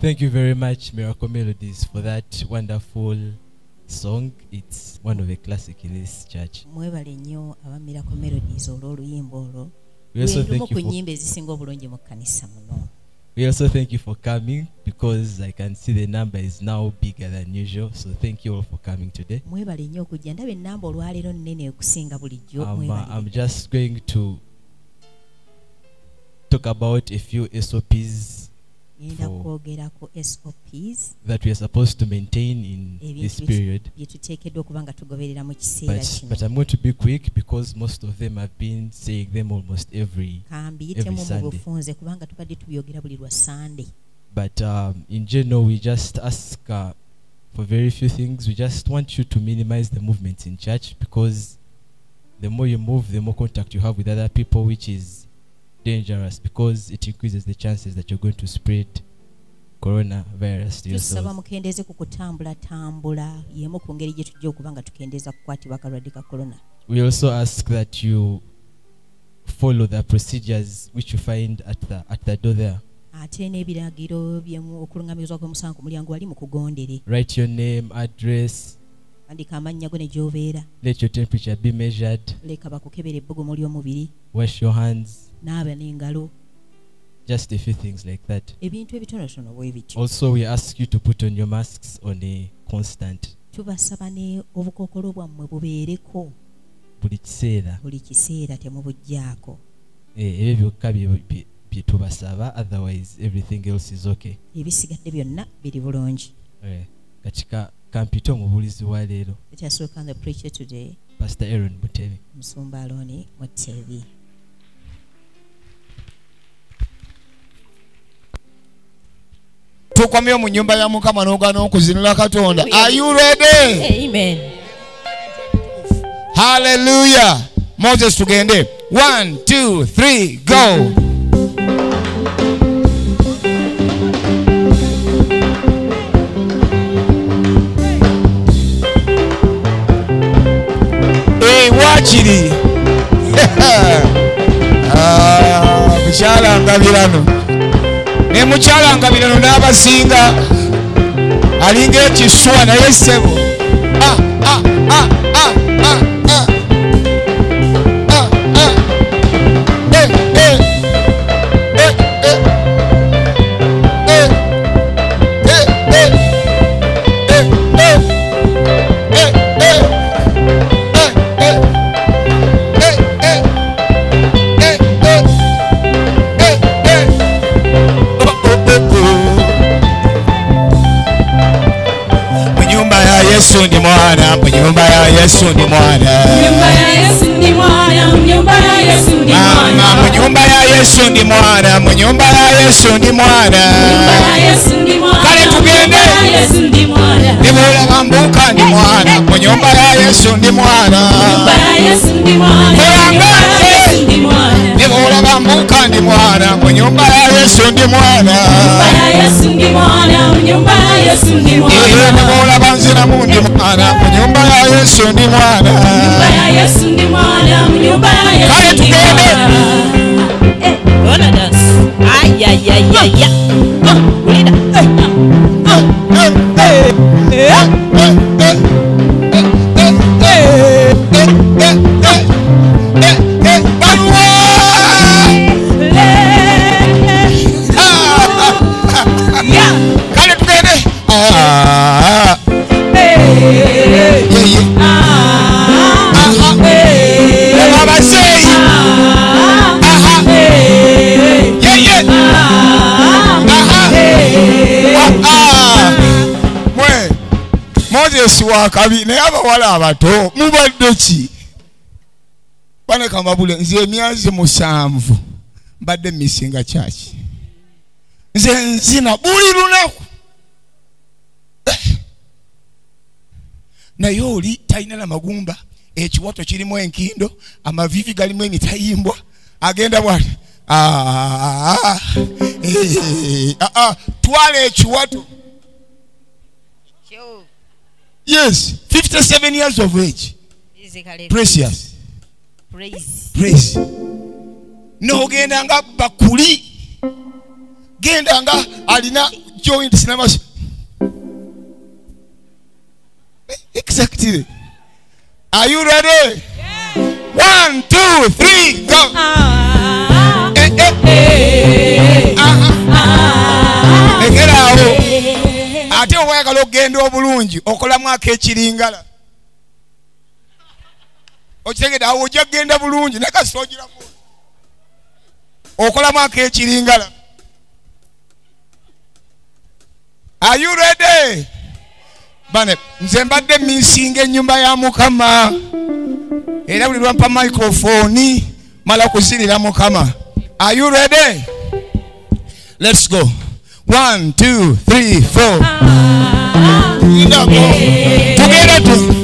Thank you very much, Miracle Melodies, for that wonderful song. It's one of the classic in this church. mwebale nnyo aba miracle melodies olw'oluyimba olwo We also thank you for nnyimba ezisinga obulungi mu kkanisa muno we also thank you for coming because I can see the number is now bigger than usual. So thank you all for coming today. mwebale nnyo okujja ndaba ennamba olwaleero nnene okusinga bulijjo Um, uh, I'm just going to talk about a few SOPs that we are supposed to maintain in this period. bye tuteekeddwa okuba nga tugoberera mu kiseera But, but I'm going to be quick because most of them have been saying them almost every. mu Sunday. bufunze kubanga tubadde tubyogera buli lwa sande But um, in general, we just ask uh, for very few things. We just want you to minimize the movements in church because the more you move, the more contact you have with other people, which is dangerous because it increases the chances that you're going to spread coronavirus to tusaba yourself. mukendeeze ku kutambulatambula y'emu ku ngeri gye tujja okuba nga tukendeeza kukwatibwa akalwadde ka korona We also ask that you follow the procedures which you find at the at the door there. ate n'ebiragiro byemu kw'omusango ku mulyango wali mu Write your name, address. andika amannya go ne gy'obeera Let your temperature be measured. leka bakukebera ebbugumu ly'omubiri Wash your hands. Naaba n'engalo. Just a few things like that. ebintu ebitonotono bwe bityo. Also, we ask you to put on your masks on a constant. tubasaba ne obukookolo bwammwe bubeereko. Buli kiseera. Buli kiseera temubugjaako Eh, ebyo byokka bye- tubasaba otherwise everything else is okay. Ebisigadde byonna biri bulungi. Eh, kati ka- kampite omubuulizi wa leero. Pastor aaron mutebe musumba aloni mutebi tukomye mu nyumba ya mukama n'ogaana okuzinula katonda. Are you ready? Amen. Haleluya moses tugende. 1 2 3 go. Wakiri Ah, mukyala ngabirano ne mukyala ngabirano n'abasinga alinga ekiswa naye ssebo ah, ah, ah. Ya yesu ni mwana Nyumba ya Yesu ni mwana, nyumba ya Yesu mama mwana. munyumba ya yesu ndi mwana munyumba ya yesu ndi mwana Nyumba ya Yesu ndi mwana, Kale tugende. nyumba Yesu ndi mwana. ndi mwana munyumba ya yesu ndi mwana Nyumba ya Yesu ni mwana, nyumba ya Yesu ni mwana. Ndibulaba mbuka ndi mwana munyumba ya yesu ndi mwana. Nyumba ya Yesu ndi mwana, nyumba ya Yesu ndi Ee, mwana. ndibulaba nziramu ndi mwana munyumba ya yesu ndi mwana. Nyumba ya Yesu ndi mwana, nyumba ya Yesu Kale tugende. Moses wakabi naye abawala abato mubadde ki? Baneka mabule nze emyezi musanvu mbadde misinga kyaki nze nzina buli lunaku. Naye oli talina na magumba ekiwato kirimu enkindo amavivi galimu emitayimbwa. Agenda bwati? Ah, ah, ah, twala ekiwato Yes, 57 years of age. Precious. Praise. Praise. No, nogendanga bakuli gendanga alina joint sinamas exactly are you ready yeah. one two three go egerawo ah, ah, ah, eh, eh. ah, ah, ah, ah, ah, ah, obwayagala okugenda obulungi okolamu akekiringala okitegede awo ojja kgenda bulungi naye kasita ogiramu okolamu akekiringala ready? Bane nze mbadde minsinga ennyumba ya mukama. Era buli lwampa microphone mala kuzirira mukama. Ready? Let's go. One two three four together to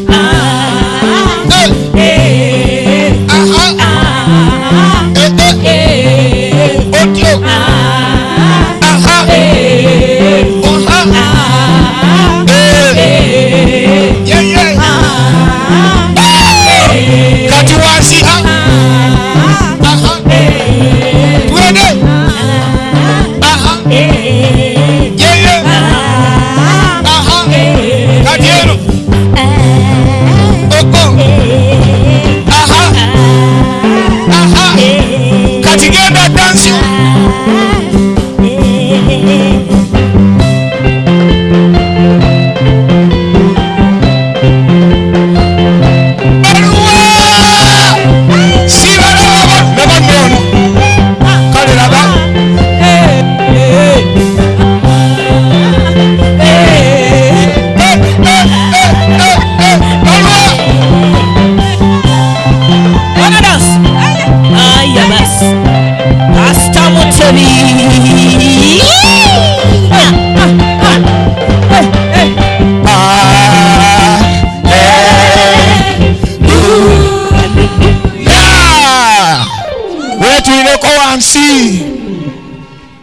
wansi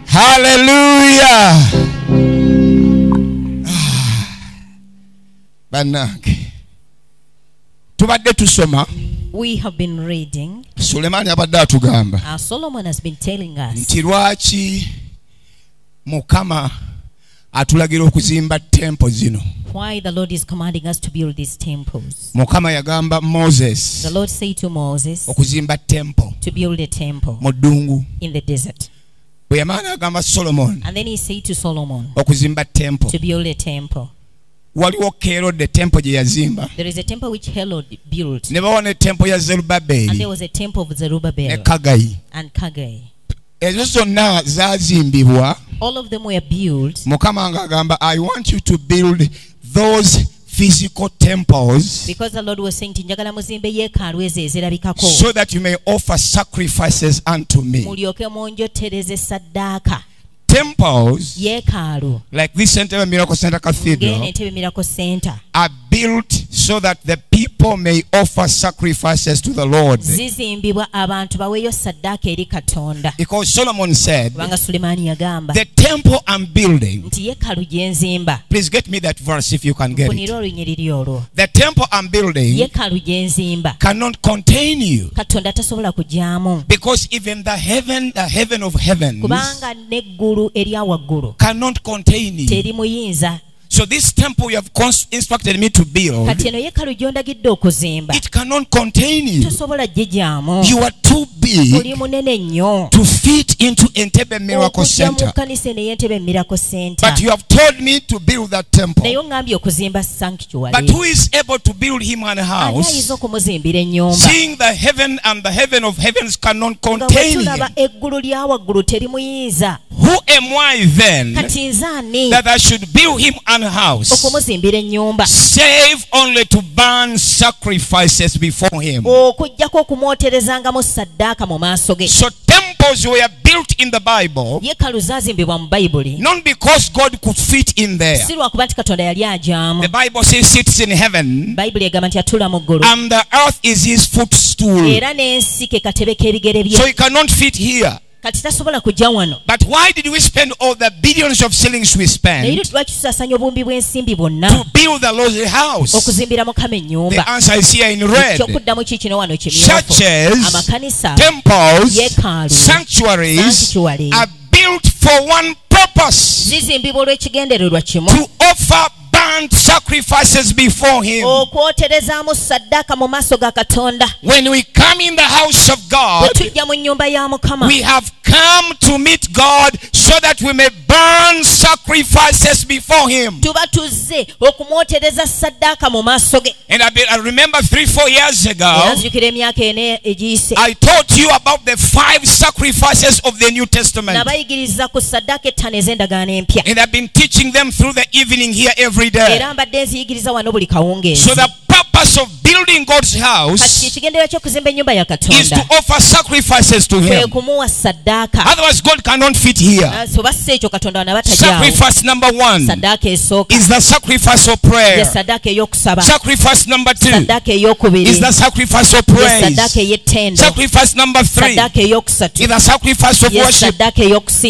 haleluya bannange. Tubadde tusoma. We have been reading. Sulemaani abadde atugamba uh, solomon has been telling us nti lwaki mukama atulagira okuzimba tempo zino why the lord is commanding us to build these temples? Mukama yagamba moses the lord said to moses okuzimba temple. to build a temple mu ddungu in the desert. Bwe yamala solomon and then he said to solomon okuzimba temple. to build a temple. Waliwo kerodde tempo gye yazimba. There is a temple which herod built. Ne bawa ne tempo ya and there zerubbaberi was a temple of ne zerubbabel kagayi and kagai ezo zonna all of them were built. Mukama ng'agamba i want you to build those physical temples because the lord was saying nti njagala muzimbe yeekaalu ezo ezirabikako. so that you may offer sacrifices unto me. Mulyoke munjotereze saddaaka temples yeekaalu. like this center miracle center cathedral entebbe mirako center. are built so that the people may offer sacrifices to the lord. Zizimbibwa abantu baweeyo saddaaka eri katonda. Because solomon said kubanga sulemaani yagamba the temple i'm building. Nti yeekaalu gye nzimba. Please get me that verse if you can get it. Olunyiriri olwo. The temple i'm building yeekaalu gye nzimba. cannot contain you. Katonda tasobola kugyamu. Because even the heaven the heaven of heavens kubanga n'eggulu eggulu erya waggulu terimuyinza So this temple you have instructed me to build, it cannot contain you. You are too big oli munene nnyo. to fit into entebbe miracle center. kkanisa eno ey'entebe mirako center. But you have told me to build that temple. Naye oŋŋambye okuzimba but who is able to build him an house? Ayinza okumuzimbira ennyumba? Seeing the heaven and the heaven of heavens cannot contain him eggulu lya waggulu terimuyinza who am i then kati nze ani that i should build him an house? save only to burn sacrifices before him okugjako okumwoterezangamu saddaaka mu maaso ge. So temples were built in the bible yeekalu zaazimbibwa mu bayibuli. not because god could fit in there. Si lwakuba nti katonda yali agyamu. The bible says sits in heaven bayibuli egamba nti atula mu ggulu. and the earth is his footstool. Era n'ensi ke katebe k'ebigere bye. So he cannot fit here kati tasobola kujja wano. But why did we spend all the billions of shillings we naye spent lwaki tusaasanya obumbi bw'ensimbi to build the lord's house? Okuzimbira mukama the answer is here in red. Ekyokuddamu kiikino wano kimyufu churches amakanisa temples Yeekaalu, sanctuaries are built for one purpose. Zizimbibwa olw'ekigendererwa kimu. To offer sacrifices before Him. okwoterezaamu saddaaka mu maaso ga katonda When we come in the house of God, tujja mu nnyumba ya mukama we have come to meet God so that we may burn sacrifices before Him. tuba tuzze okumwotereza saddaaka mu maaso ge And I, be, I remember three, four years ago, era emyaka ene egiyise I taught you about the five sacrifices of the New Testament. nabayigiriza ku saddaaka ettaano ez'endagaano empya And I've been teaching them through the evening here every day. era mbadde nziyigiriza wano buli kawungeezi So the purpose of building God's kati house ekigendera ky'okuzimba ennyumba ya is to katonda offer sacrifices to kwe Him. kumuwa saddaaka Otherwise, God cannot fit here. Ah, si ekyo katonda Sacrifice number one is the sacrifice of prayer. Sacrifice number two is the sacrifice of praise. Sacrifice number three is the sacrifice of worship.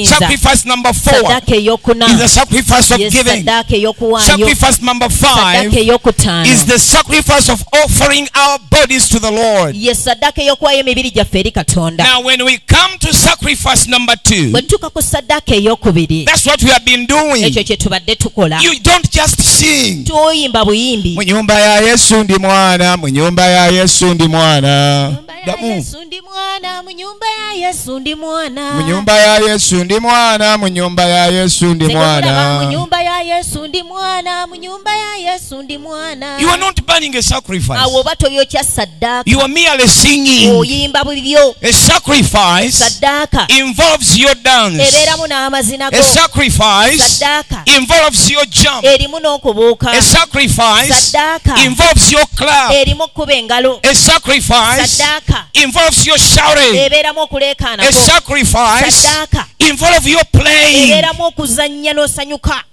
Sacrifice number four is the sacrifice of giving. Sacrifice number five ey'okutaano. is the sacrifice of offering our bodies to the Lord. ye saddaaka ey'okuwaayo emibiri gyaffe eri katonda. Now, when we come to sacrifice number two, bwe tutuuka ku saddaaka ey'okubiri that's what we have been doing. ekyo kye tubadde tukola. You don't just sing. tuyimba buyimbi. Mu nyumba ya yesu ndi mwana mu nyumba ya yesu ndi mwana. Damu. Mu nyumba ya Yesu ndi mwana. Mu nyumba ya yesu ndi mwana you are not burning a sacrifice. Awo oba toyokya saddaaka you are merely singing. Oyimba a sacrifice saddaaka involves your dance. Ebeeramu n'amazina a go sacrifice involves your jump. Erimu n'okubuuka. A sacrifice involves your clap. Erimu okuba engalo. A sacrifice involves your shouting. Ebeeramu a sacrifice involves your playing. Ebeeramu okuzannya n'osanyuka.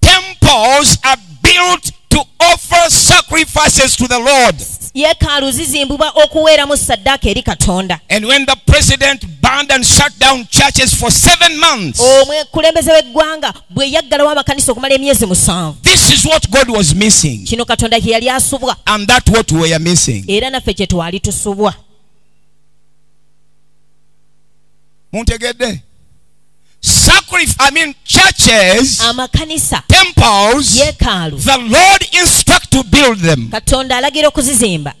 Temples are built to offer sacrifices to the Lord. Yeekaalu zizimbibwa okuweeramu saddaaka eri katonda And when the president banned and shut down churches for seven months, omwekulembeze w'eggwanga bwe yaggalawo amakanisa okumala emyezi musanvu this is what God was missing. kino katonda kye yali asubwa And that's what we are missing. era naffe kye twali tusubwa Muntegedde? Sacrifice, I mean, churches, amakanisa temples, yeekaalu the Lord instruct to build them. katonda alagira okuzizimba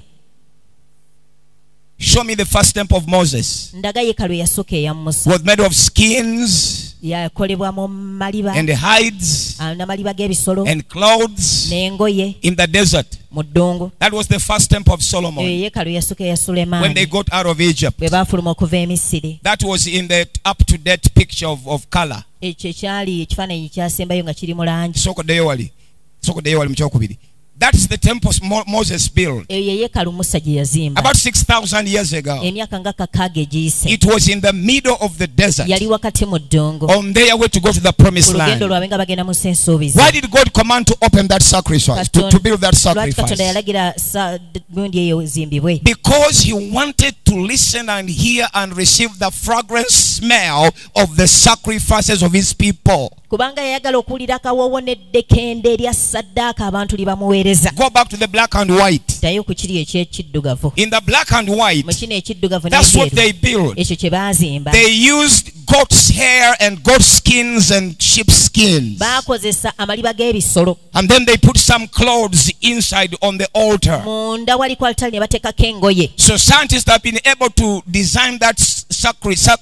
Show me the first temple of Moses. ndaga yeekaalu eyasooka eya musa Was made of skins yakolebwa mu maliba and hides ah, n'amaliba g'ebisolo and clothes n'engoye in the desert. mu ddungu. That was the first temple of eyo Solomon eya when they got out of Egypt. bwe baafuluma okuva e misiri. That was in the up to date picture of, of color. ekyo ekyali ekifaananyi kyasembayo nga kiri mu langi. Sokoddeyo wali sokoddeyo wali mu kyokubiri that is the temple moses built. Eyo ye yeekaalu musa gye yazimba. About 6000 years ago. Emyaka nga kakaaga egiyise. It was in the middle of the desert. Yali wakati mu ddungu. On their way to go to the promised land. lwabwe nga bagenda mu nsi ensuubizi why did god command to open that sacrifice to, to build that sacrifice? yalagira sa- gundi eyo zimbibwe because he wanted to listen and hear and receive the fragrant smell of the sacrifices of his people kubanga yayagala okuwulira akawoowo n'eddekende erya saddaaka abantu lye bamuweereza. Go back to the black and white. Ddayo ku kiri ekyekiddugavu. In the black and white mu kino ekiddugavu that's what they built ekyo kye baazimba. They used goat's hair and goat skins and sheep skins. baakozesa amaliba g'ebisolo. And then they put some clothes inside on the altar. munda wali ku altali ne bateekako engoye. So scientists have been able to design that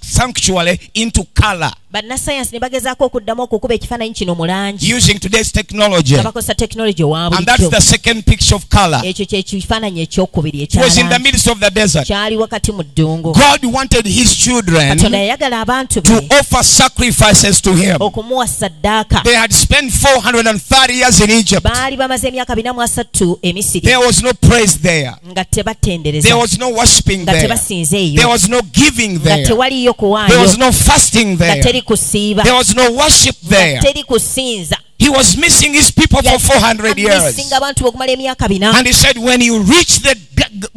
sanctuary into color okukuba ekifaananyi kino mu bakozesa tekinologi owa kyekifaananyi ekyokubiri ekyakyali wakati mu ddungu. Yayagala abantu okumuwa saddaaka bamaze emyaka bina mu asatu emisiri nga tebatendereza. Tebasinze eyo. Nga tewaliyo kuwaayo. Nga teri kusiiba. There was no worship nga there. teri kusinza He was missing his people for 400 years. amisinga abantu be okumala emyaka bina And he said, when you reach the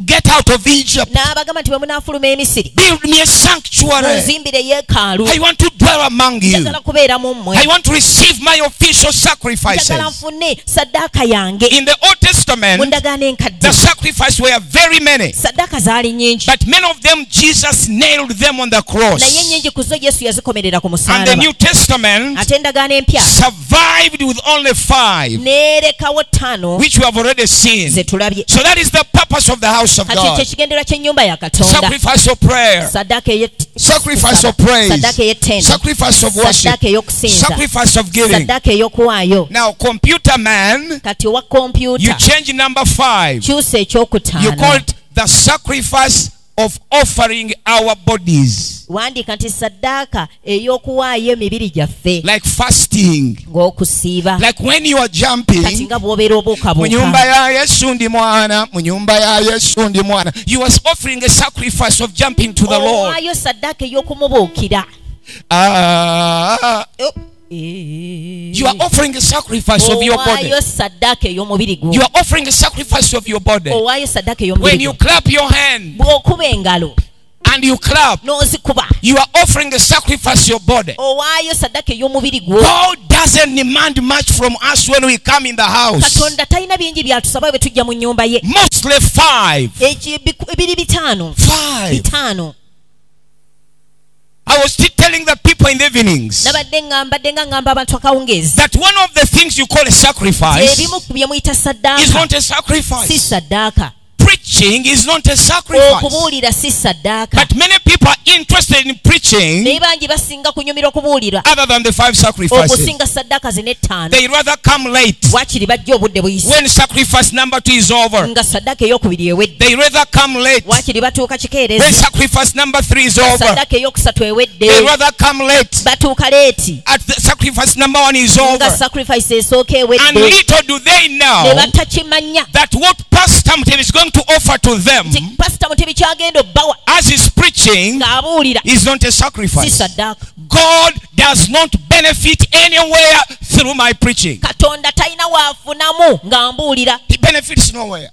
get out of Egypt, n'abagamba nti bwe build me a sanctuary. I want to dwell among you. njagala kubeera mu mmwe I want to receive my official sacrifices. nfune saddaaka yange In the Old Testament, the sacrifices were very many. saddaaka zaali nyingi But many of them, Jesus nailed them on the cross. naye nyingi ku zo yesu yazikomerera ku And the New Testament ate survived with only five, which we have already seen. So that is the purpose of the house of God. kyekigendera ky'ennyumba ya katonda. Sacrifice of prayer, sacrifice of praise, sacrifice of worship, sacrifice of giving. Now, computer man, you change number five. You call it the sacrifice of offering our bodies, wandiika nti saddaaka ey'okuwaayo emibiri gyaffe like fasting, ng'okusiiba. Like when you are kati jumping. nga bw'obeera mu nyumba ya yesu ndi mwana mu nyumba ya yesu ndi mwana. You was offering a sacrifice of jumping to the lord. Owaayo saddaaka ey'okumubuukira. Ah, you are offering a sacrifice of your body. You are offering a sacrifice of your body. When you clap your hand bw'okuba engalo. and you clap you are offering a sacrifice your body. God doesn't demand much from us when we come in the house. Mostly five. Bingi i was still telling the people in the evenings nabadde nga mbadde nga ŋŋamba abantu akawungeezi that one of the things you call a sacrifice ebimu ku bye muyita is not a sacrifice. Preaching is not a sacrifice. okubuulira si saddaaka But many people are interested in preaching naye bangi basinga kunyumira okubuulira other than the five sacrifices. okusinga saddaaka zina ettaano They rather come late wakiri bajja obudde buyise when sacrifice number two is over. nga saddaaka ey'okubiri ewedde They rather come late batuuka when sacrifice number three is over. saddaaka ey'okusatu ewedde They rather come late batuuka leeti at the sacrifice number one is over. nga sacrifice esooka And little do they ne know batakimanya that what Pastor Mutebi is going to offer to them nti pasita mutebi kyagenda obbawa as he's preaching is not a sacrifice. God does not benefit anywhere through my preaching. katonda talina waafunamu nga mbuulira He benefits nowhere.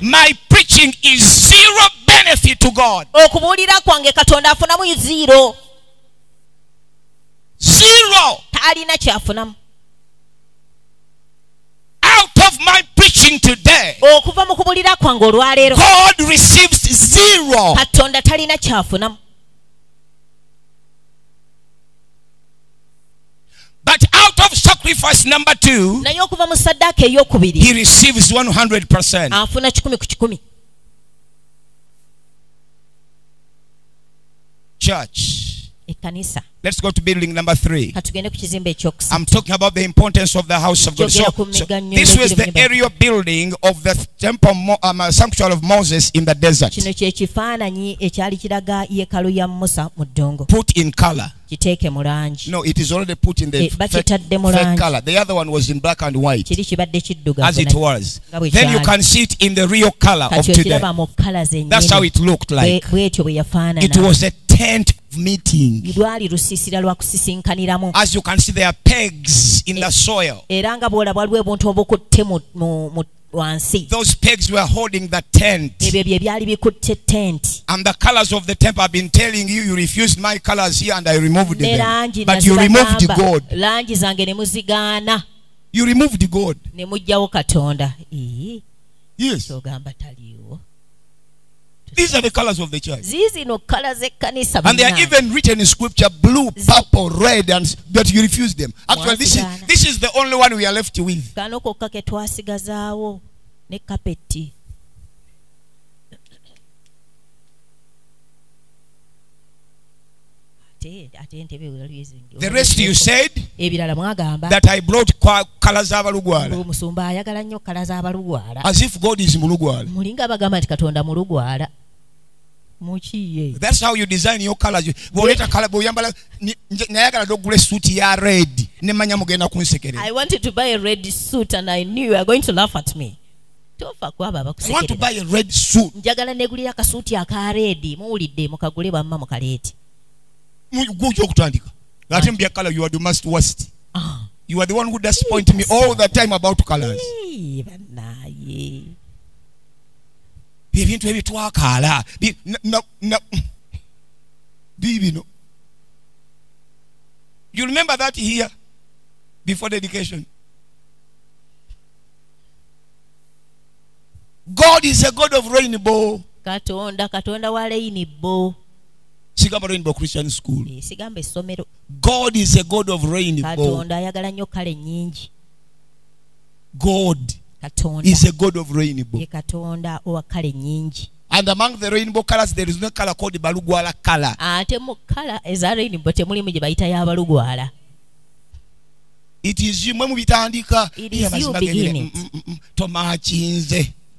My preaching is zero benefit to God. okubuulira kwange katonda afunamu Zero. kyafunamu Out of my preaching today, okuva mu kubuulira kwange olwaleero God receives zero. katonda talina kyafunamu But out of sacrifice number two, naye okuva mu saddaaka ey'okubiri he receives 100%. afuna kikumi ku kikumi Church. Ekkanisa Let's go to building number three. katugende ku kizimbe ekyokusatu I'm talking about the importance of the house of God. So, so this was the area building of the temple, um, uh, sanctuary of Moses in the desert. kino kye kifaananyi ekyali kiraga yeekalo ya musa mu ddongo Put in color. kiteeke mu langi No, it is already put in the Eh, fake, bakitadde mu fake langi. color. The other one was in black and white, as it was. Then you can see it in the real color of today. okiraba mu kala That's how it looked like. It was a tent meeting. lwali lusiisira lwa kusisinkaniramu As you can see, there are pegs in the soil. era nga bwolaba waliwo obuntu obukutte mu- mu- mu- wansi Those pegs were holding the tent. ebyo bye byali bikutte tenti And the colors of the temple, I've been telling you, you refused my colors here and I removed them. But you removed God. langi zange ne muzigaana You removed God. ne mugjawo katonda Ee, Yes. taliiwo These are the colors of the church. ziizino kala z'ekkanisa And they are bannange. even written in scripture blue, purple, red, and but you refuse them. Actually, this is this is the only one we are left with. kano kokka ke twasigazaawo ne kapeti ate ate entebe ezingi- The rest you said ebirala mwagamba that I brought kwa- colors abalugwala. omusumba ayagala nnyo kala z'abalugwala As if God is mulugwala. mulinga bagamba nti katonda mulugwala mukiye That's how you design your colors. You- bw'oleta color bw'oyambala ni- nje- nayagala dde ogule suit ya red mugenda kunsekerera. i wanted to buy a red suit and i knew you were going to laugh at me tofa kwabo I want to abakusekerera buy a red suit. njagala negulira akasuuti akareedi muwulidde mukagule bamma mukaleeti Gujja okutandika. Ate mbya color you are the most worst. Ah, you are the one who disappoint me all the time about colors. Banaye. Bannaaye ebintu ebyo twakaala Bi- na- na- na- biibino you remember that here before dedication? God is a god of rainbow. Katonda katonda wa leyinibbo sigamba rainbow christian school. Eh, sigamba essomero. God is a god of rainbow katonda ayagala nnyo kale nnyingi. God katonda. is a god of rainbow. Ye katonda owa kale nnyingi. And among the rainbow colors there is no color called balugwala color. Ate mu kala eza rainbow temulimu gye bayita y'abalugwala it is you mwe mubitandika It is you mazima begin gengene, it. mm, mm, mm, tomakinze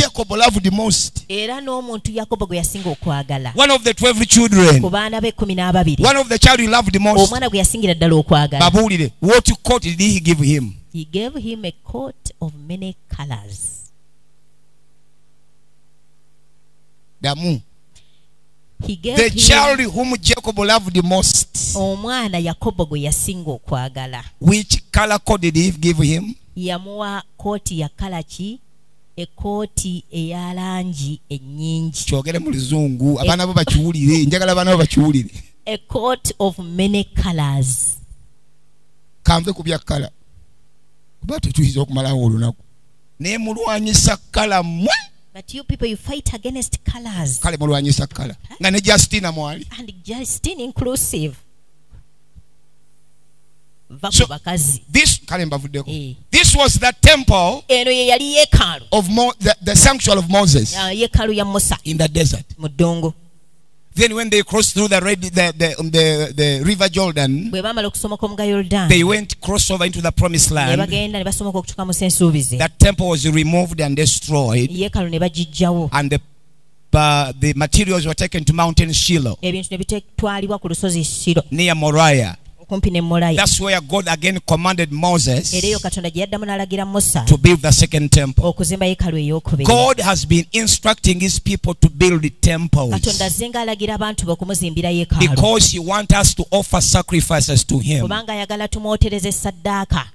jacob loved the most. Era n'omuntu yakobo gwe yasinga okwagala. One of the 12 children. Ku baana be ekkumi n'ababiri. One of the child he loved the most. Omwana gwe yasingira ddala okwagala. Babuulire what coat did he give him? He gave him a coat of many colors. Damu. He gave the him child whom jacob loved the most. omwana yakobo gwe yasinga okwagala. Which color code did he give him? Yamuwa kooti ya kala ki ekooti eya langi ennyingi. Kyogere mu luzungu abaana bo bakiwulire njagala abaana bo bakiwulire. A coat of many colors. Kanve ku bya kala kuba tetuyinza okumalawo olunaku. Naye mulwanyisa kala mmwe. But you people you fight against colors. Kale mulwanyisa kala nga ne justina mwali. And justin inclusive So- this Eh. this was the temple eno ye yali yeekaalu of Mo, the, the sanctuary of moses. Ah, yeekaalu ya musa. In the desert. Then when they crossed through the red the, the, um, the, the river jordan bwe baamala okusomoka omuga yordan they went cross over into the promised land. bagenda ne basomoka okutuka mu sensuubize that temple was removed and destroyed yeekaalu ne bagijjawo and the uh, the materials were taken to mountain shiloh ebintu ne bitetwalibwa ku lusozi shiro near moriah okumpi ne molaya that's where god again commanded moses era eyo katonda gye yaddamu n'alagira musa to build the second temple. okuzimba yeekaalu ey'okubiri. God has been instructing his people to build temples. Katonda azze ng'alagira abantu be okumuzimbira yeekaalu. Because he wants us to offer sacrifices to him. Kubanga ayagala tumwotereza essaddaaka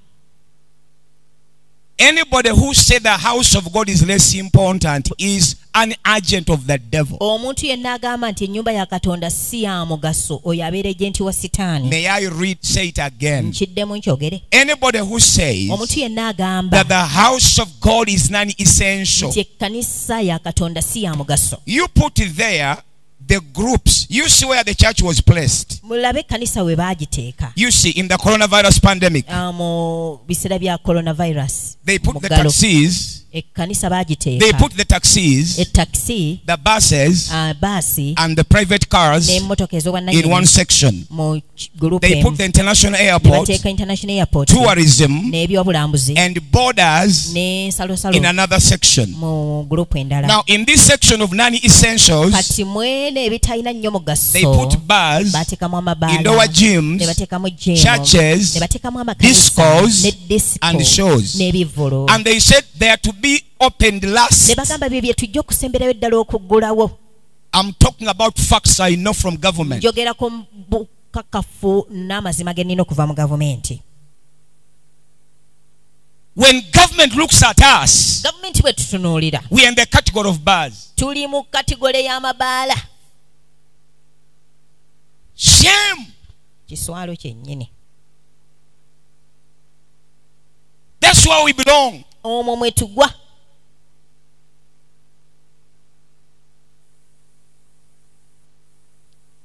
anybody who said the house of god is less important is an agent of the devil. Omuntu yenna agamba nti ennyumba ya katonda si ya mugaso oyo abeera ejenti wa sitaani. May i read say it again? Nkiddemu nkyogere. Anybody who says omuntu yenna agamba that the house of god is non-essential nti ekkanisa ya katonda si ya mugaso. you put it there the groups. You see where the church was placed. Mulabe ekkanisa we bagiteeka. You see in the coronavirus pandemic um, mu biseera bya coronavirus. they put the muggalo. taxis ekkanisa they put the taxis the buses uh, baasi and the private cars n'emmotoka in one section. mu they put the international airport bateeka international airport tourism n'ebyobulambuzi and borders n'ensalosalo in another section. mu gurupu endala. Now in this section of non-essentials kati mwene ebitalina nnyo they put bars bateekamu indoor gyms ne bateekamu churches, ne bateekamu amakanisa discos, ne disco and shows. n'ebivvulu. And they said there to be opened last. Ne bagamba bye bye tujja okusemberayo ddala okuggulawo. I'm talking about facts i know from government. Njogera ku bukakafu n'amazima ge nnina okuva mu gavumenti. When government looks at us gavumenti bwe tutunuulira. we are in the category of bars. Tuli mu katigole y'amabaala shame! Kiswalo kyennyini. That's where we belong omwo mwe tugwa.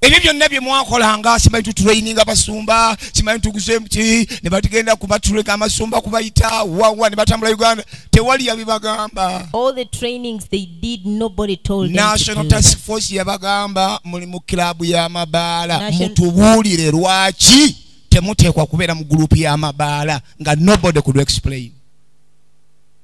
Ebyo byonna bye mwakolanga simanyi tutulaininga basumba simanyi tuguze ki ne batugenda kubatuleka amasumba kubayita wawa ne batambula uganda. Tewali yabibagamba all the trainings they did nobody told them to national task force yabagamba muli mu kilabu y'amabaala mutubuulire lwaki temuteekwa kubeera mu gurupu y'amabaala nga nobody could explain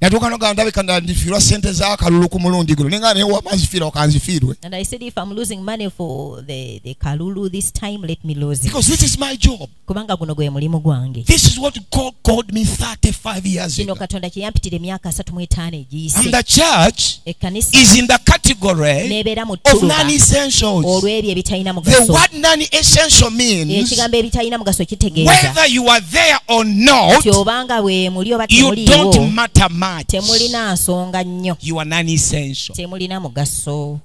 natuuka ndabika ndandifiirwa sente z'akalulu ku mulundi guno. Nenga naye wamanzifiira wakanzifiirwe And I said, if I'm losing money for the, the Kalulu this time, let me lose it. because this is my job. Kubanga guno gwe mulimu gwange. this is what god called me 35 years Kino Katonda kye yampitira emyaka asatu mu and the church Ekkanisa is in the category n'ebeera mu of non-essentials olw'ebyo ebitalina the word non-essential means Ekigambo ebitalina mugaso kitegeeza. whether you are there or not nti obanga bwe muli oba you don't matter much temulina nsonga nnyo. You are non-essential temulina mugaso.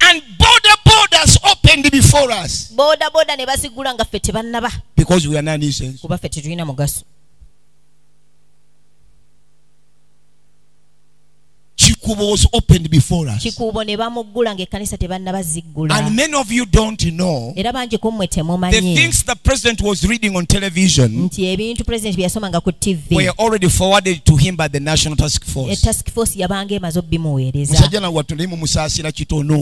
And border borders opened before us. Booda booda ne bazigula nga ffe tebannaba. Because we are non-essential kuba ffe tetulina mugaso Kikuubo was opened before us. Kikuubo ne bamuggula ng'ekkanisa and many of you don't know era bangi ku mmwe the things the president was reading on television nti ebintu pulezidenti bye yasomanga ku tv were already forwarded to him by the national task force. Etask force yabanga emaze obbimuweereza. Musajja nawe watule mumusaasira kitono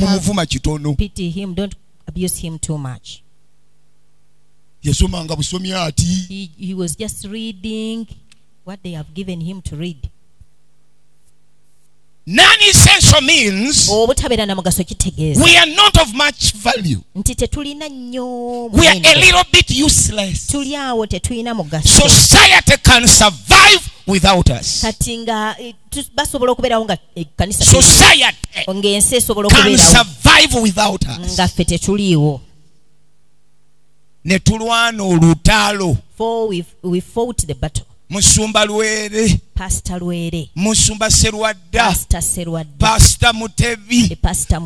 mumuvuma kitono. pity him don't abuse him too much. Yasomanga busomi ati. He, he was just reading what they have given him to read obutabeera na mugaso kitegeeza. Tetulina nnyo awo tetulina mugaso. Nga eh, basobola okubeerawo nga eh, ekkanisa ng'ensi esobola nga ffe tetuliiwo. Ne tulwana for we, we fought the battle. musumba lwere. Pasita lwere. Musumba serwadda. Pasita mutebi.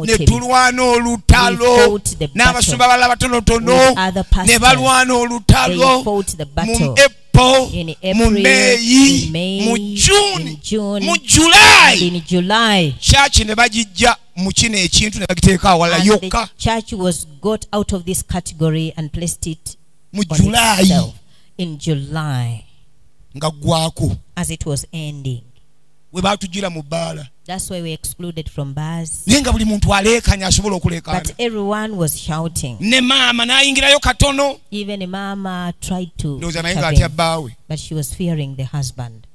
Ne tulwana olutalo. N'abasumba abalala batonotono. Ne balwana olutalo. Mu April, in April, mu May, mu June, June, mu July, in July. Church ne bagijja mu kino ekintu ne bagiteeka awala yokka. Church was got out of this category and placed it mu July. In July. Nga ggwako as it was ending. we baatugira mu bbaala That's why we excluded from bars. But everyone was shouting. Even Mama tried to, intervene, but she was fearing the husband.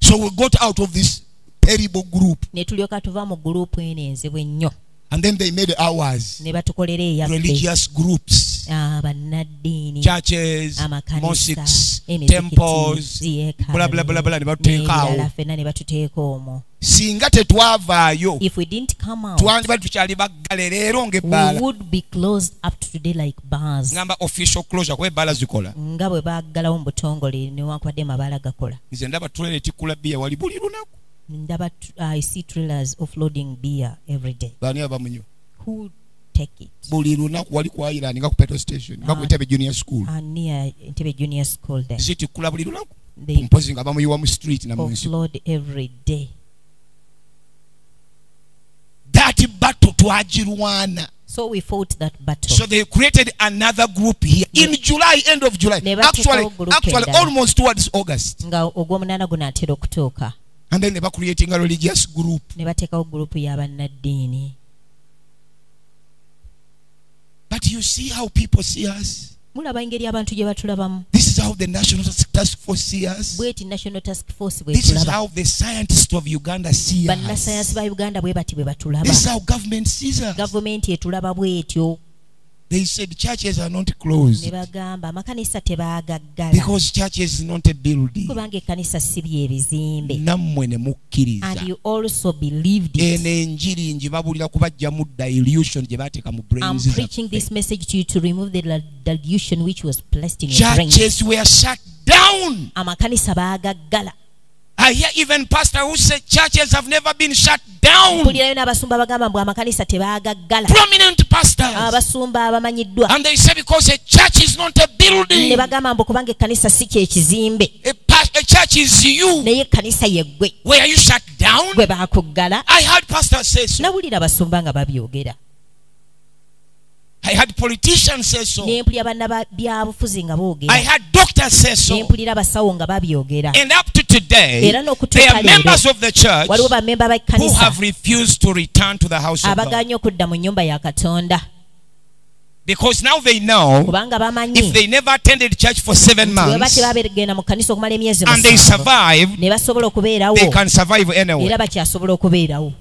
so we got out of this terrible group And then they made ours. Religious groups. Churches, mosques, temples, blah blah blah blah. Nebatuteekaawo. singa tetwavaayo twandibadde tukyali baggale leero ngaebbaalangamba official closure kuba ebbaala zikola nga bwe baggalawo mu butongole newankubadde mabaala gakola nze ndaba tulere tikulabiya wali buli lunaku ndaba t- i see trailers offloading beer every day. Bani who take it? Buli lunaku wali nga ku petrol station nga ku Ah. junior school. Uh, near Entebbe junior school there. Zitikkula buli lunaku they mpozi nga bamuyiwa mu street offload every day. That battle twagirwana so we fought that battle. So they created another group here. In july end of july. actually, actually almost towards august and then ne creating a religious group. Ne bateekawo gurupu y'abannaddiini but you see how people see us? Mulaba engeri abantu gye batulabamu. This is how the national task force see us. Bweti national task force bwe this is how the scientists of uganda see bannasayansi us ba uganda bwe bati bwe batulaba. This is how government sees us. Government etulaba bwetyo they said churches are not closed bagamba amakanisa tebaagaggala because churches is not a building. Kubanga ekkanisa si byebizimbe nammwe ne mukkiriza. And you also believed eno it enjiri njibabulira kubajjamu dilution gye baateeka mu I'm preaching this message to you to remove the dilution which was placed in your brain. churches were shut down. Amakanisa baagaggala i hear even pastor who said churches have never been shut down. Mpulirayo n'abasumba bagamba mbu amakanisa tebaagaggala prominent pastors. And they say because a church is not a building. Bagamba mbu kubanga ekkanisa si kyekizimbe a, a church is you. Yeggwe were you shut down? I heard pastors say so I had politicians say so. ne mpulira bannabyabufuzi nga I boogera had doctors say so. mpulira abasawo nga babyogera And up to today, Era n'okutuuka there are leero, members of the church waliwo bammemba who b'ekkanisa have refused to return to the house of God. abagaanye okudda mu nnyumba ya katonda Because now they know kubanga if bamanyi they never attended church for seven bwe baba months tebabegenda mu kkanisa okumala emyezi and they musanvu survive, ne basobola okubeerawo they can survive anywhere. era bakyasobola okubeerawo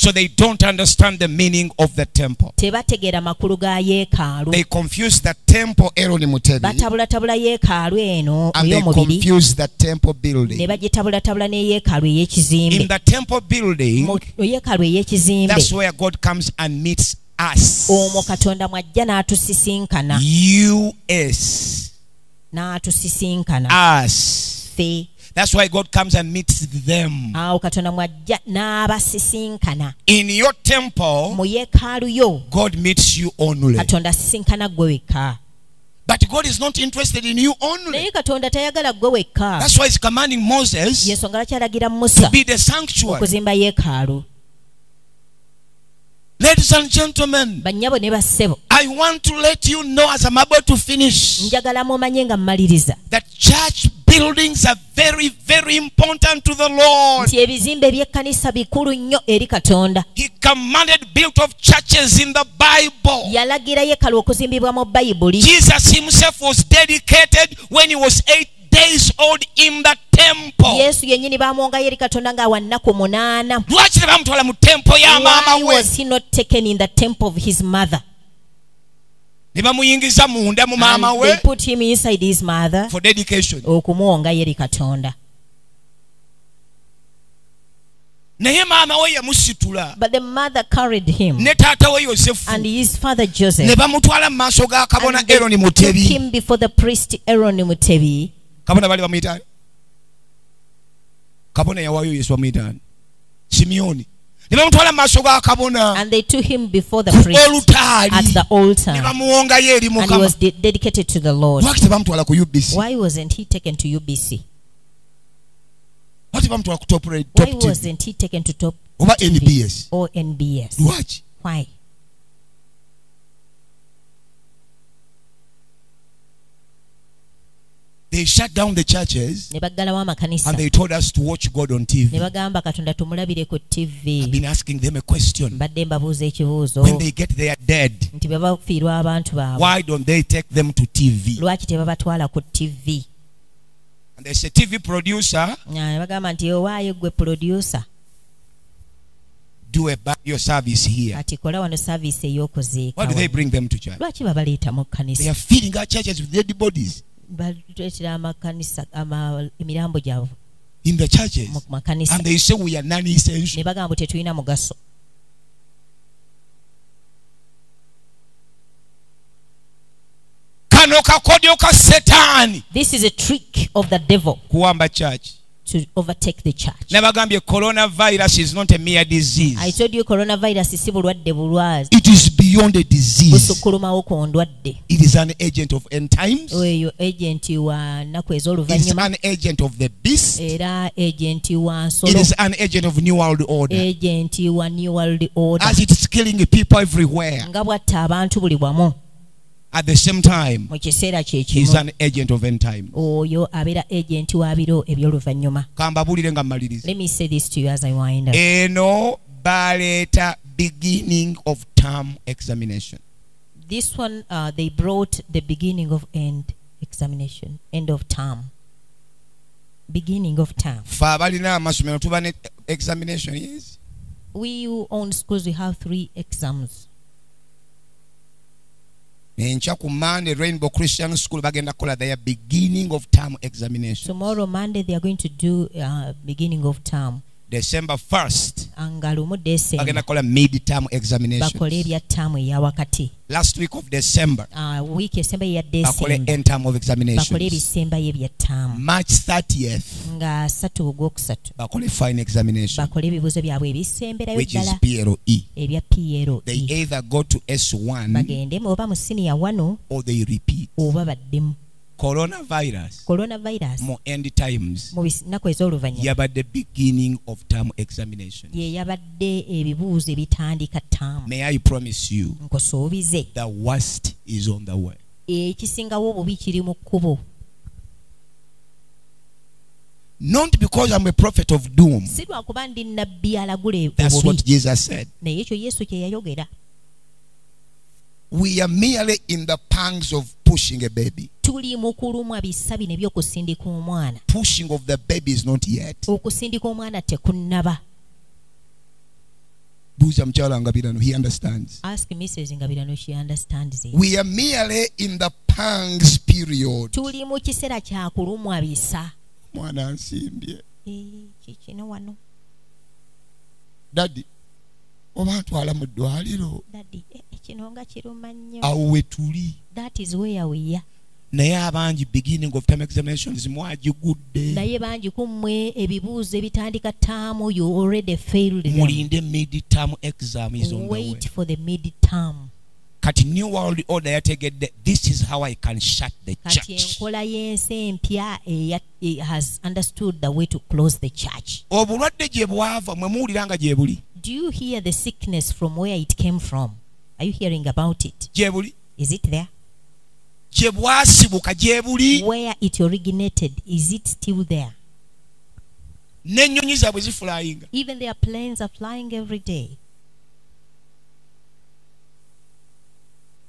So they don't understand the meaning of the temple. tebategeera makulu ga yeekaalu They confuse the temple Aaron Mutebi batabulatabula yeekaalu eno and they ey'omubiri confuse the temple ne building. bagitabulatabula n'eyeekaalu In ey'ekizimbe the temple building, mu yeekaalu ey'ekizimbe that's where God comes and meets us. omwo katonda mwajja n'atusisinkana US. n'atusisinkana Us. ffe That's why God comes and meets them. Ah, awo katonda mwajja n'abasisinkana In your temple, mu yeekaalu yo God meets you only. katonda asisinkana ggwe wekka But God is not interested in you only. naye katonda tayagala ggwe wekka That's why He's commanding Moses to be the sanctuary. Ladies and gentlemen, bannyabo ne bassebo I want to let you know as I'm about to finish njagala mumanye nga mmaliriza that church buildings are very, very important to the Lord. nti ebizimbe by'ekkanisa bikulu nnyo eri katonda He commanded built of churches in the Bible. yalagira yeekaalu okuzimbibwa mu bayibuli Jesus himself was dedicated when he was eight days old in the temple. yesu yennyini bamwongayo eri katonda ng'awa nnaku munaana. Lwaki tebamutwala mu tempo ya maama we? was he not taken in the temple of his mother? Ne bamuyingiza munda mu maama we they put him inside his mother for dedication. okumuwongayo eri katonda. Naye maama we yamusitula. But the mother carried him. Ne taata we yosefu and his father ne joseph bamutwala mu maaso ga kabona and they eroni took mutebi kabona bali bamuyitaani kabona yawaayo yesu bamuyitaani simyoni ne bamutwala ga kabona. Olutaali ne tebamutwala ku ubc Why wasn't he taken to oba NBS? Or NBS? Lwaki? Why? They shut down the churches ne baggalawo amakanisa and they told us to watch god on tv bagamba katonda tumulabire ku i've been asking them a question. Mbadde mbabuuza ekibuuzo. When they get their dead nti bwe bafiirwa abantu baabwe why don't they take them to tv lwaki tebabatwala ku tv and there's a tv producer ne bagamba nti oh, owaayo gwe producer? Do a burial service here. Kati kola wano saaviisi ey'okuziika why do they bring them to church? They are filling our churches with dead bodies baleetera amakanisa emirambo gyabwe. In the churches. Mu makanisa. And they say we are non-essential ne bagamba tetulina mugaso. Kano kakodyo ka setaani this is a trick of the devil. Kuwamba church to overtake the church. Nabagambye coronavirus is not a mere i disease told you coronavirus si bulwadde bulwazi. It is beyond a disease. Busukulumawo ku ndwadde. It is an agent of end times. Eyo agenti wa nnaku it is ez'oluvannyuma an agent of the beast. Era agenti wa it nsolo is an agent of new world order. Agenti wa new world order. As it's killing people everywhere. Nga bwatta abantu buli wamu at the same time mu kiseera he's kyekimu an agent of end time oyo abeera agenti wa biro eby'oluvannyuma. Kambabuulire nga mmaliriza let me say this to you as i wind up. Eno baleeta beginning of term examination. This one uh, they brought the beginning of end examination end of term. Beginning of term. Fe abalina amasomero tuba ne examination yes we who own schools we have three exams enkya ku monday rainbow christian school bagenda kukola their beginning of term examination. Tomorrow monday they are going to do uh, beginning of term december 1st nga lumu bagenda december kukola mid term bakole examination ebya term eya wakati. Last week of december. Uh, wiiki esembayo eya bakole december. end term of examination ebisembayo ebya term. March 30th nga satu ogwokusatu. Bakole fine examination. Bakole ebibuuzo byabwe ebisemberayo which is ddala PLE ebya pro they either go to s1 bagende oba mu siniya wano or they repeat. oba baddemu coronavirus coronavirus mu end times mu nnaku ez'oluvannyuma yabadde beginning of term examination ye yabadde ebibuuzo ebitandika ttaamu may i promise you nkusuubize. the worst is on the way. Ekisingawo obubi kiri mu kkubo. Not because i'm a prophet of doom. Si lwakuba ndi nabbi alagula that's obubi. what jesus said naye ekyo yesu kye yayogera we are merely in the pangs of pushing a baby. Tuli mu kulumwa bisa bino ebyokusindika omwana. Pushing of the baby is not yet. Okusindika omwana tekunnaba. Buuza mukyala nga birano he understands. Ask mrs ngabirano she understands it. we are merely in the pangs period. Tuli mu kiseera kya kulumwa bisa. Mwana ansimbye. Kikino wano. Dadi oba ntwala mu ddwaliro? Dadi eh, eh, kino nga kiruma nnyo. Awo we tuli that is where we are. Naye abangi beginning of time examinations mwagigudde naye bangi kummwe ebibuuzo ebitandika ttaamu you already failed mulinde mid term exam is on wait for the mid term kati new world order yategedde this is how i can shut the kati church. enkola y'ensi empya has understood the way to close the church. Obulwadde gye bwava mwe muwulira nga gye buli. Do you hear the sickness from where it came from are you hearing about it? Gye buli. Is it there? Gye bwasibuka gye buli. Where it originated is it still there? N'ennyonyi zaabwe zifulayinga even their planes are flying every day.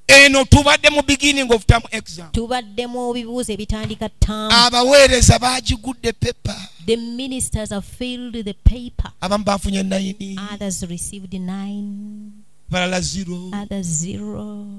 Eno tubadde mu beginning of term exam. Tubadde mu bibuuzo ebitandika ttaamu abaweereza bagigudde pepa the ministers have filled the paper. Abamu bafunye nayini. Others received nine balala zero. Others zero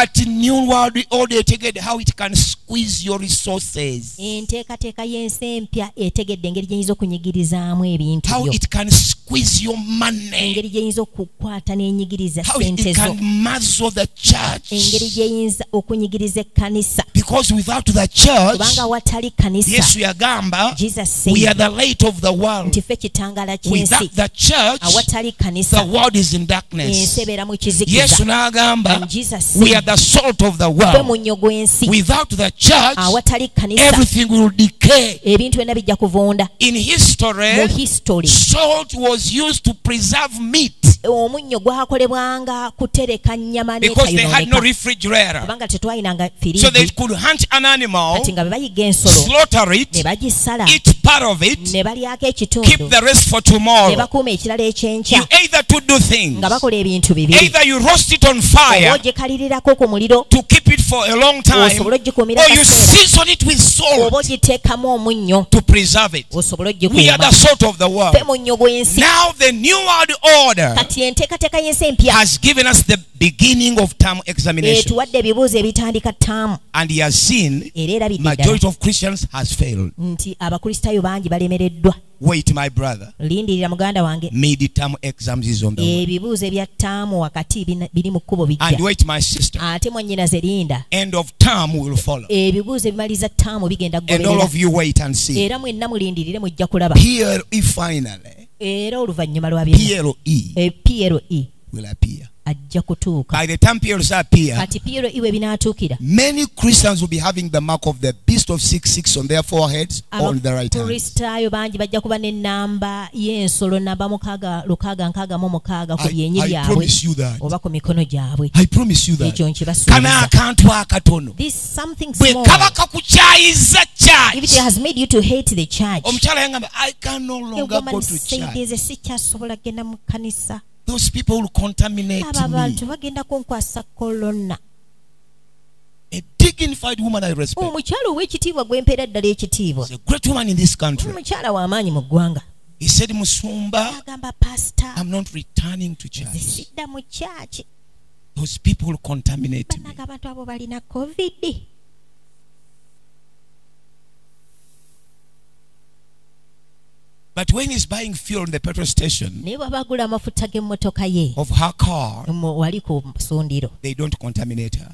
kati new world order etegedde how it can squeeze your resources. Enteekateeka y'ensi empya etegedde engeri gyeyinza okunyigirizaamu ebintu how it can squeeze your money. Engeri gyeyinza okukwata n'enyigiriza how sente it zo can muzzle the engeri church gyeyinza okunyigiriza ekkanisa. Because without the church kubanga watali kanisa yesu yagamba jesus we are the light of the world. Nti ffe kitangaala ky'ensi. Without the church awatali the world is in ensi darkness ebeera mu yesu n'agamba we are are the salt of the world. Without the church everything will decay. In history history. salt was used to preserve meat. Omunnyo gwakolebwanga kutereka nnyama nekubanga tetwalinanga firikati nga keep the rest for tomorrow. You either to do things, either you roast it on fire, ku muliro to keep it for a long time osobole ogikuumira or you kaseera season it with oba salt ogiteekamu omunnyo to preserve it. osobole we are the salt of the world. Munnyo gw'ensi now the new world order kati enteekateeka y'ensi empya has given us the beginning of term examination. etuwadde ebibuuzo ebitandika ttaamu and he has seen majority of christians has failed. Nti abakristaayo bangi balemereddwa. Wait my brother. Lindirira muganda wange. Mid term exams is on the way. Ebibuuzo wakati bina- biri mu kkubo and wait my sister ate mwannyinaze linda end of term will follow. Ebibuuzo ebimaliza ttaamu bigenda and all of you wait and see. Era mwenna mulindirire mujja kulaba. Finally. Era oluvannyuma lwa byonna. PLE e. Eh, PLE will appear ajja kutuuka. By the time piero appear kati iwe binaatuukira many christians will be having the mark of the beast of 66 on their foreheads on the right hand abakristaayo bangi bajja kuba n'ennamba y'ensolo namba mukaaga lukaaga nkaaga mu mukaaga ku I, byenyi I byabwe promise you that. oba ku mikono gyabwe. I promise you that. Ekyo kana akantu akatono this something bwe small. kaba kakukyayiza if it church has made you to hate the church. Omukyala yangamba i can no longer go to church. sikyasobola genda mu kkanisa those people will contaminate abo abantu me bagenda kunkwasa kolona a dignified woman i respect. Omukyala ow'ekitiibwa gwempeera ddala ekitiibwa. Great woman in this country. Omukyala w'amaanyi mu ggwanga. He said musumba i'm not returning to church. those people contaminate me But when he's buying fuel in the petrol station naye bw'aba agula amafuta g'emmotoka ye of her car, mu- wali ku ssundiro they don't contaminate her.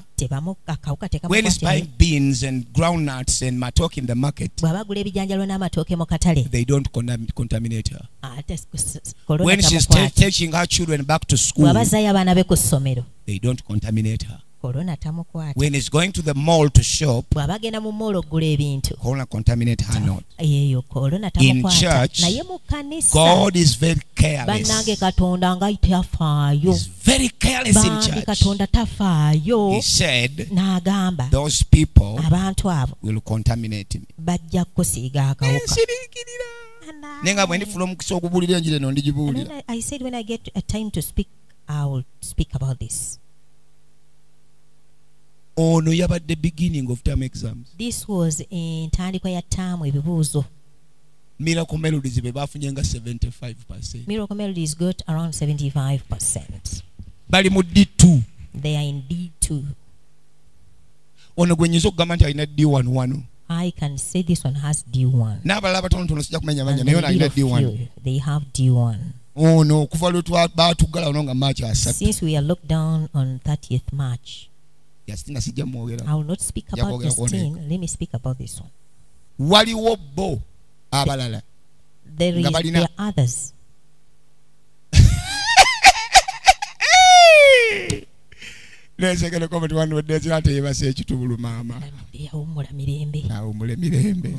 When he's buying beans and groundnuts and matoke in the market, bw'aba agula ebijanjalo n'amatooke mu katale they don't contam- contaminate her. Ah, ate s- s- korona When she's taking her children back to school, bw'aba azaayo abaana be ku ssomero they don't contaminate her. Tamukwata When he's going to the mall to shop, bw'aba agenda mu mall oggula ebintu corona contaminate her not. eyo In church, naye mu kanisa God is very careless. bannange katonda nga tafaayo very careless in church. katonda tafaayo He said, n'agamba those people abantu abo will contaminate me. bajja kukusiiga akawuka naye nga bwe ndifuna omukisa ogubuulira enjiri eno ndigibuulira I, I said when I get a time to speak, I will speak about this. Ono yabadde beginning of term exams This was entandikwa ya ttaamu ebibuuzo. miracle melodies be bafunye nga 75 Miracle Melodies got around 75%. bali mu d2 They are in D2. ono gwe nyinza okugamba nti alina d1 wano I can say this one has D1. n'abalala batonotono sijja kumenya manya naye ono alina d1 they have D1. ono okuva lwe baatuggala ono nga March asatu Since we are locked down on 30th March, I will not speak about this thing. Let me speak about this one. waliwo bo abalala. There, is, Nga balina- there are others. nesekereko butiwandiweddezira nti yebasa ekitubulu maama yawummula mirembe. Emirembe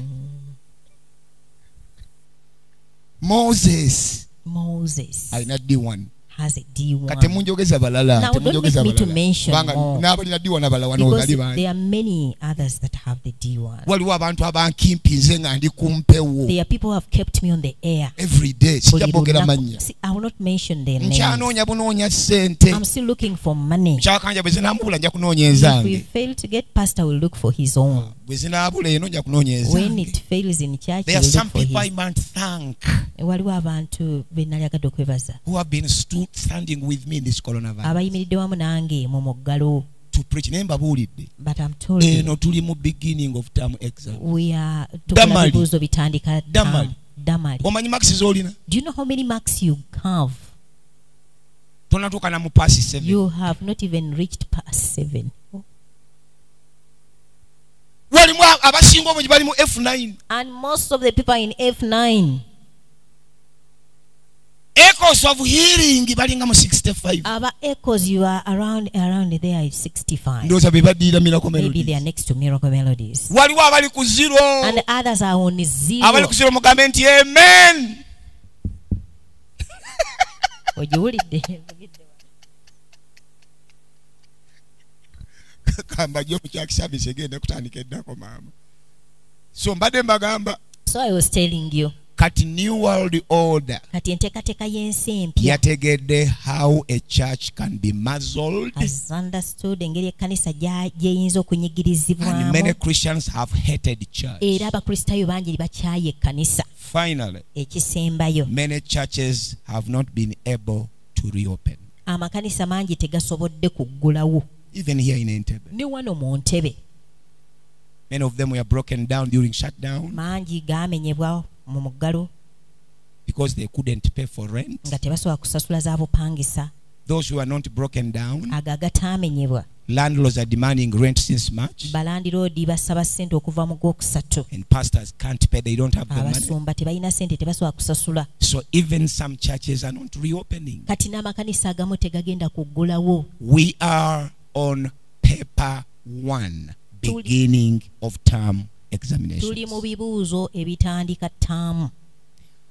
moses. Moses. Alina d1 has a D1. kati temunjogeza balala Now, don't make me to mention more. n'abalina d1 abalala wano because there are many others that have the D1. waliwo abantu abankimpi nze nga ndi ku mpewo There are people who have kept me on the air. every day sijja Buli bogera lunaku- mannya See, I will not mention their names. nkyanoonya bunoonya ssente I'm still looking for money. kyakanja bwe zinaambula nja kunoonya If we fail to get pastor, will look for his own. Ah, bwe zinaabula eno nja kunoonya When it fails in church, he there are some people i might thank waliwo abantu be nali agadde okwebaza who have been stood standing with me in this coronavirus abayimiridde wamu nange mu muggalo. To preach naye mbabuulidde. But I'm told you, eno tuli mu beginning of term exam. bibuuzo bitandika Damali. omanyi max z'olina? Do you know how many marks you have? Tonatuuka na mu paasi 7 you have not even reached past seven. Walimu abasinga obungi bali mu f9 and most of the people are in f9 echoes of healing balinga mu 65 aba echoes you are around around there is 65 ndowooza be baddiira miracle maybe they are melodies next to miracle melodies. Waliwo abali ku zero. And others are on zero. Abali ku zero mugambe nti amen. Ogiwulidde. Kamba gyo mukyakisabisi egenda kutandika eddako maama. So mbadde mbagamba. So i was telling you kati new world order. Kati enteekateeka y'ensi empya. Yategedde how a church can be muzzled. Has understood engeri ekkanisa gyeyinza and many christians have hated church. Era abakristaayo bangi bakyaye ekkanisa. Finally ekisembayo. many churches have not been able to reopen. Amakanisa mangi tegasobodde kuggulawo. Even here in Entebbe. ne wano mu ntebe Many of them were broken down during shutdown. Mangi mu muggalo because they couldn't pay for rent. nga tebasobola kusasula za bupangisa Those who are not broken down, ago agataamenyebwa landlords are demanding rent since March, balandiroodi basaba ssente okuva mu gwokusatu and pastors can't pay. They don't have the money. abasumba tebalina ssente tebasobola kusasula So even some churches are not reopening. kati n'amakanisa agamu tegagenda kuggulawo We are on paper one, beginning of term tuli mu bibuuzo ebitandika ttaamu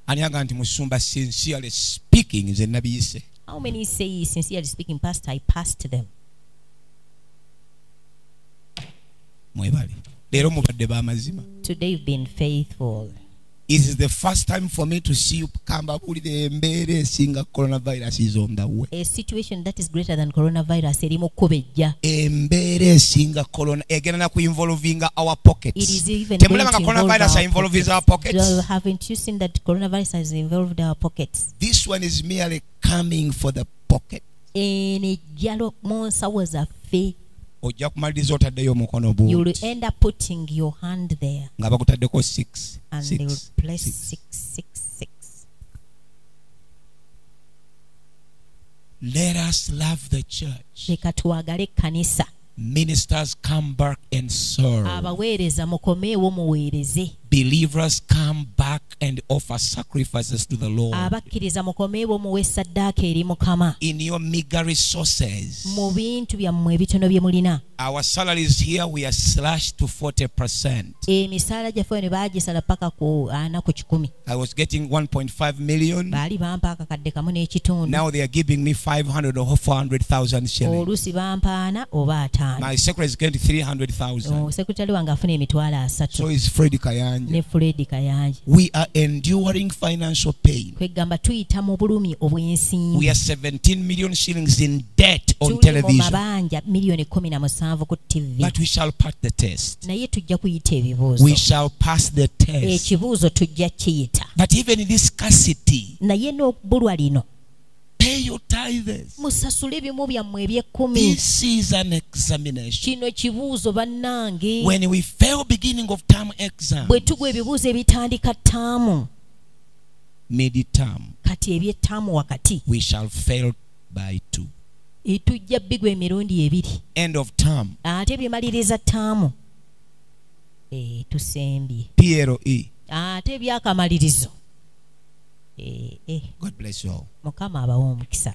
ani aga nti musumba sincerely speaking nze nabiyise. How many say sincerely speaking pastor i passed them? Mwebale. Leero mubadde b'amazima today you've been faithful It is the first time for me to see you come up with the embeera esinga coronavirus is on the way. A situation that is greater than coronavirus eri mu kkuba ejja embeera esinga corona egenda na kuinvolvinga our pockets. It is even temulaba going nga to involve coronavirus our involves our pockets. pockets Well, haven't you seen that coronavirus has involved our pockets? This one is merely coming for the pocket. Eno ejjalo mu nsawo zaffe ojja kumaliriza otaddeyo omukono nga bakutaddeko Let us love the church. leka twagale ekkanisa. Ministers come back and serve. abaweereza mukomeewo muweereze. Believers come back and offer sacrifices to the Lord. abakkiriza mukomeewo muwe saddaaka eri mukama In your meager resources, mu bintu byammwe ebitono bye mulina our salaries here we are slashed to 40%. emisaala gyaffe ne baagisala paka ku ana ku kikumi I was getting 1.5 million. baali bampa akakadde kamu n'ekitundu Now they are giving me 500 or 400,000 shillings. oluusi bampaana oba ataano My secretary is getting 300,000. sekutale wange afuna emitwalo asatu So is Freddy Kayanja. ne fred kayanja We are enduring financial pain. kwegamba tuyita mu bulumi obw'ensimbi We are 17 million shillings in debt on television. mabanja miliyoni kumi na musanvu ku tv But we shall pass the test. naye tujja kuyita ebibuuzo We shall pass the test. ekibuuzo tujja kiyita But even in this scarcity, naye n'obbulwa lino pay your tithes. musasule ebimu byammwe eby'ekkumi This is an examination. kino kibuuzo bannange. When we fail beginning of term exam, bwe tugwa ebibuuzo ebitandika ttaamu. mid-term, kati eby'ettaamu wakati. we shall fail by two. etujja bigwa emirundi ebiri. End of term, ate ebimaliriza ttaamu. Eh, tusembye. PLE. ate ebyakamalirizo God bless you all. mukama abawa omukisa